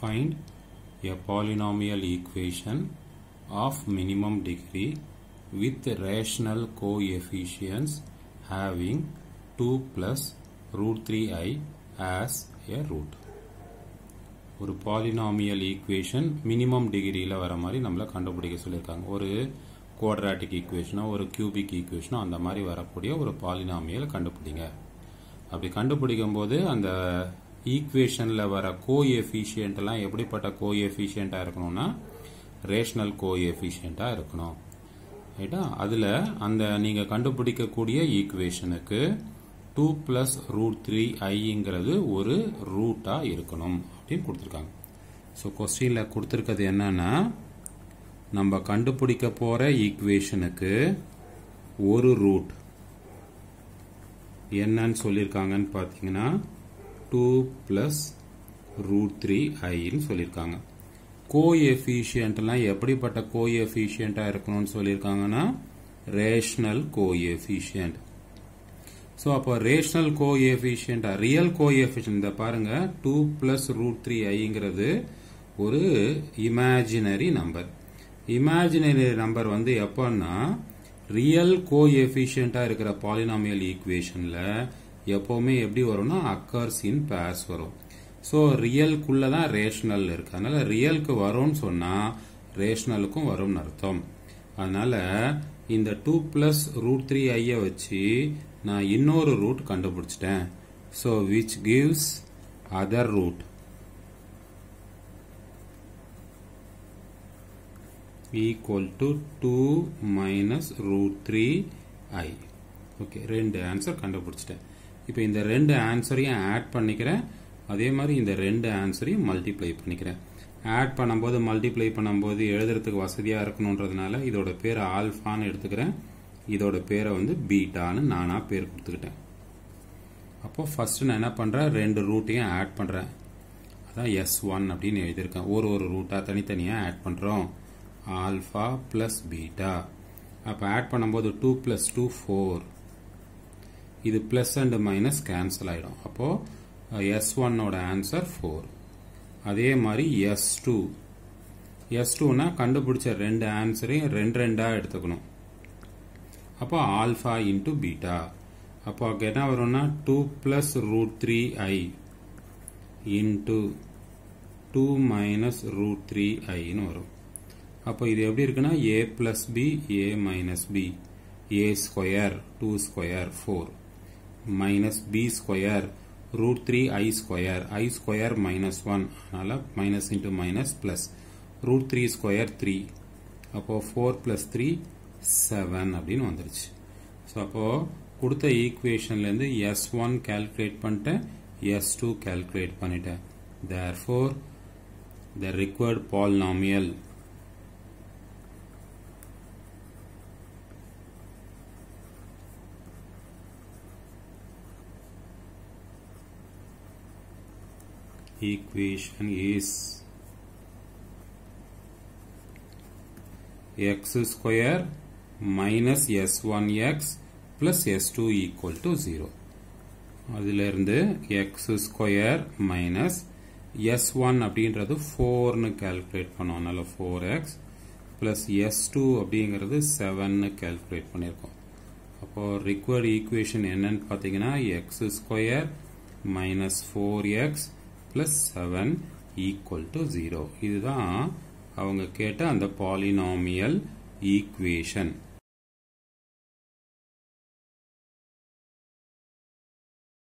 find a polynomial equation of minimum degree with rational coefficients having 2 plus root 3i as a root. ஒரு polynomial equation minimum டிகிரியில் வர மாதிரி நம்மளை கண்டுபிடிக்க சொல்லியிருக்காங்க. ஒரு குவாட்ராட்டிக் ஈக்குவேஷனோ ஒரு கியூபிக் ஈக்குவேஷனோ அந்த மாதிரி வரக்கூடிய ஒரு பாலினாமியல் கண்டுபிடிங்க. அப்படி கண்டுபிடிக்கும் போது அந்த ஈக்குவேஷனில் வர கோ எஃபிஷியன்ட்லாம் எப்படிப்பட்ட கோ எஃபிஷியண்ட்டாக இருக்கணும்னா ரேஷனல் கோ எஃபிஷியண்ட்டாக இருக்கணும். ரைட்டா அதில் அந்த நீங்கள் கண்டுபிடிக்கக்கூடிய ஈக்குவேஷனுக்கு டூ ப்ளஸ் ரூட் த்ரீ ஐங்கிறது ஒரு ரூட்டாக இருக்கணும் அப்படின்னு கொடுத்துருக்காங்க. ஸோ கொஸ்டினில் கொடுத்துருக்கிறது என்னன்னா நம்ம கண்டுபிடிக்க போகிற ஈக்குவேஷனுக்கு ஒரு ரூட் என்னன்னு சொல்லியிருக்காங்கன்னு பார்த்தீங்கன்னா டூ ப்ளஸ் ரூட் த்ரீ ஐன்னு சொல்லியிருக்காங்க. கோ எஃபிஷியன்ட்லாம் எப்படிப்பட்ட கோ எஃபிஷியண்ட்டாக இருக்கணும்னு சொல்லியிருக்காங்கன்னா ரேஷனல் கோ எஃபிஷியன்ட் ஸோ அப்போ ரேஷனல் கோ எஃபிஷியண்டா ரியல் கோ எஃபிஷியன்ட் இந்த பாருங்க டூ பிளஸ் ரூட் த்ரீ ஐங்கிறது ஒரு இமேஜினரி நம்பர் இமேஜினரி நம்பர் வந்து எப்போன்னா ரியல் கோ எஃபிஷியண்டா இருக்கிற பாலினாமியல் ஈக்குவேஷனில் எப்போவுமே எப்படி வரும்னா அக்கர்ஸ் இன் பேர்ஸ் வரும். ஸோ ரியல்குள்ள தான் ரேஷனல் இருக்கு. அதனால ரியலுக்கு வரும்னு சொன்னா ரேஷனலுக்கும் வரும்னு அர்த்தம். அதனால இந்த டூ பிளஸ் ரூட் த்ரீ ஐயை வச்சு நான் இன்னொரு ரூட் கண்டுபிடிச்சிட்டேன். So which gives other root equal to two minus root three i okay ரெண்டு ஆன்சர் கண்டுபிடிச்சிட்டேன். இப்போ இந்த ரெண்டு ஆன்சரையும் ஆட் பண்ணிக்கிறேன் அதே மாதிரி இந்த ரெண்டு ஆன்சரையும் மல்டிப்ளை பண்ணிக்கிறேன் ஆட் பண்ணும்போது மல்டிப்ளை பண்ணும்போது எழுதுறதுக்கு வசதியாக இருக்கணுன்றதுனால இதோட பேரை ஆல்ஃபான்னு எடுத்துக்கிறேன். இதோட பேரை வந்து பீட்டான்னு நானாக பேர் கொடுத்துக்கிட்டேன். அப்போ ஃபஸ்ட்டு நான் என்ன பண்ணுறேன் ரெண்டு ரூட்டையும் ஆட் பண்ணுறேன் அதான் எஸ் ஒன் அப்படின்னு எழுதியிருக்கேன். ஒரு ஒரு ரூட்டாக தனித்தனியாக ஆட் பண்ணுறோம் ஆல்ஃபா ப்ளஸ் பீட்டா அப்போ ஆட் பண்ணும்போது டூ ப்ளஸ் டூ ஃபோர் இது ப்ளஸ் அண்டு மைனஸ் கேன்சல் ஆகிடும் அப்போது எஸ் ஒன்னோட ஆன்சர் ஃபோர் அதே மாதிரி எஸ் டூ எஸ் டூனா கண்டுபிடிச்ச ரெண்டு ஆன்சரையும் ரெண்டு ரெண்டாக எடுத்துக்கணும். அப்போ ஆல்ஃபா இன்ட்டு பீட்டா அப்போ என்ன வரும்னா two plus root three i into two minus root three ஐன்னு வரும். அப்போ இது எப்படி இருக்குன்னா A plus B A minus B A square two square four minus B square root three i square i square minus one அதனால் minus into minus plus root three square three அப்போது four plus three seven அப்படின்னு வந்துருச்சு. So அப்போது கொடுத்த ஈக்குவேஷன்லேருந்து S one calculate பண்ணிட்டேன். S two calculate பண்ணிட்டேன். Therefore the required polynomial equation is x square minus s1x plus s2 equal to 0 அதிலிருந்து x square minus s1 அப்படின்றது 4னு calculate பண்ணோம் அதனால 4x plus s2 அப்படிங்கிறது 7னு calculate பண்ணியிருக்கோம் அப்போ required equation என்னன்னு பார்த்தீங்கன்னா x square minus 4x plus seven equal to zero இதுதான் அவங்க கேட்ட அந்த பாலினாமியல் ஈக்குவேஷன்